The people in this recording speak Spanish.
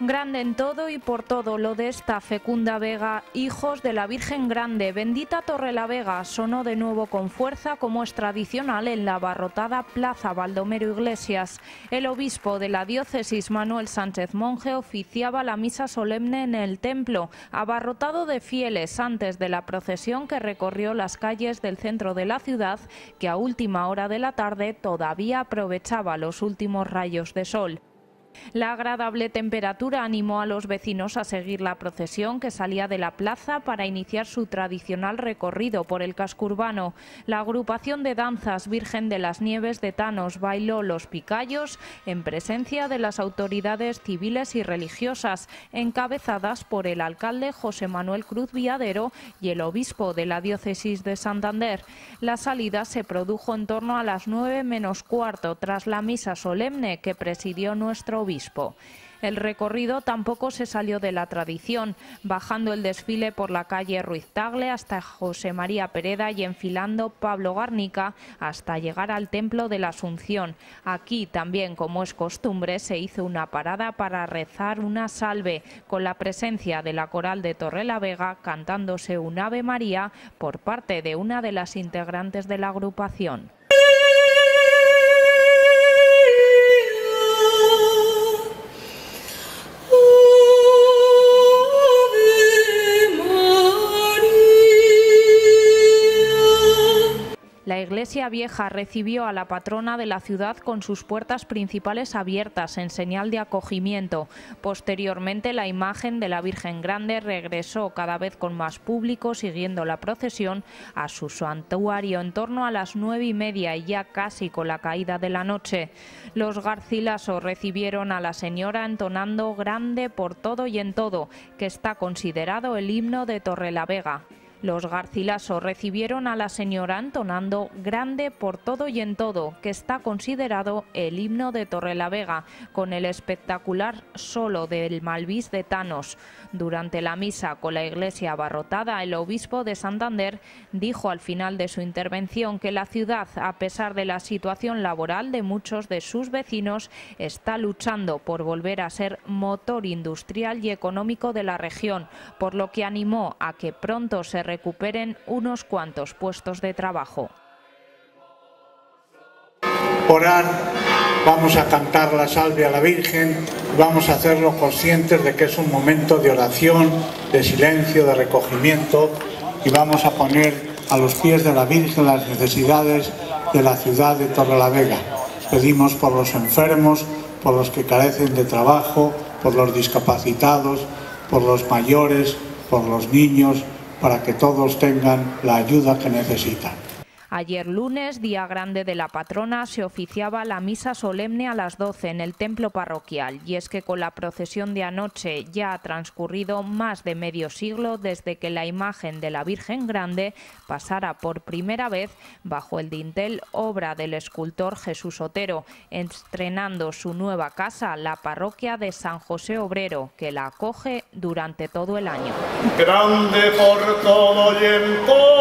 Grande en todo y por todo lo de esta fecunda Vega, hijos de la Virgen Grande, bendita Torre la Vega, sonó de nuevo con fuerza como es tradicional en la abarrotada Plaza Baldomero Iglesias. El obispo de la diócesis Manuel Sánchez Monje oficiaba la misa solemne en el templo, abarrotado de fieles antes de la procesión que recorrió las calles del centro de la ciudad, que a última hora de la tarde todavía aprovechaba los últimos rayos de sol. La agradable temperatura animó a los vecinos a seguir la procesión que salía de la plaza para iniciar su tradicional recorrido por el casco urbano. La agrupación de danzas Virgen de las Nieves de Tanos bailó los picayos en presencia de las autoridades civiles y religiosas, encabezadas por el alcalde José Manuel Cruz Viadero y el obispo de la diócesis de Santander. La salida se produjo en torno a las nueve menos cuarto tras la misa solemne que presidió nuestro El recorrido tampoco se salió de la tradición, bajando el desfile por la calle Ruiz Tagle hasta José María Pereda y enfilando Pablo Garnica hasta llegar al Templo de la Asunción. Aquí también, como es costumbre, se hizo una parada para rezar una salve, con la presencia de la coral de Torrelavega cantándose un Ave María por parte de una de las integrantes de la agrupación. Iglesia vieja recibió a la patrona de la ciudad con sus puertas principales abiertas en señal de acogimiento. Posteriormente, la imagen de la Virgen Grande regresó cada vez con más público siguiendo la procesión a su santuario en torno a las nueve y media y ya casi con la caída de la noche. Los Garcilaso recibieron a la señora entonando Grande por todo y en todo, que está considerado el himno de Torrelavega. Los Garcilaso recibieron a la señora entonando Grande por todo y en todo, que está considerado el himno de Torrelavega, con el espectacular solo del Malvis de Tanos. Durante la misa con la iglesia abarrotada, el obispo de Santander dijo al final de su intervención que la ciudad, a pesar de la situación laboral de muchos de sus vecinos, está luchando por volver a ser motor industrial y económico de la región, por lo que animó a que pronto se recuperen unos cuantos puestos de trabajo. Orar, vamos a cantar la salve a la Virgen, vamos a hacerlo conscientes de que es un momento de oración, de silencio, de recogimiento y vamos a poner a los pies de la Virgen las necesidades de la ciudad de Torrelavega. Pedimos por los enfermos, por los que carecen de trabajo, por los discapacitados, por los mayores, por los niños, para que todos tengan la ayuda que necesitan. Ayer lunes, día grande de la patrona, se oficiaba la misa solemne a las 12 en el templo parroquial. Y es que con la procesión de anoche ya ha transcurrido más de medio siglo desde que la imagen de la Virgen Grande pasara por primera vez bajo el dintel, obra del escultor Jesús Otero, estrenando su nueva casa, la parroquia de San José Obrero, que la acoge durante todo el año. Grande por todo y en todo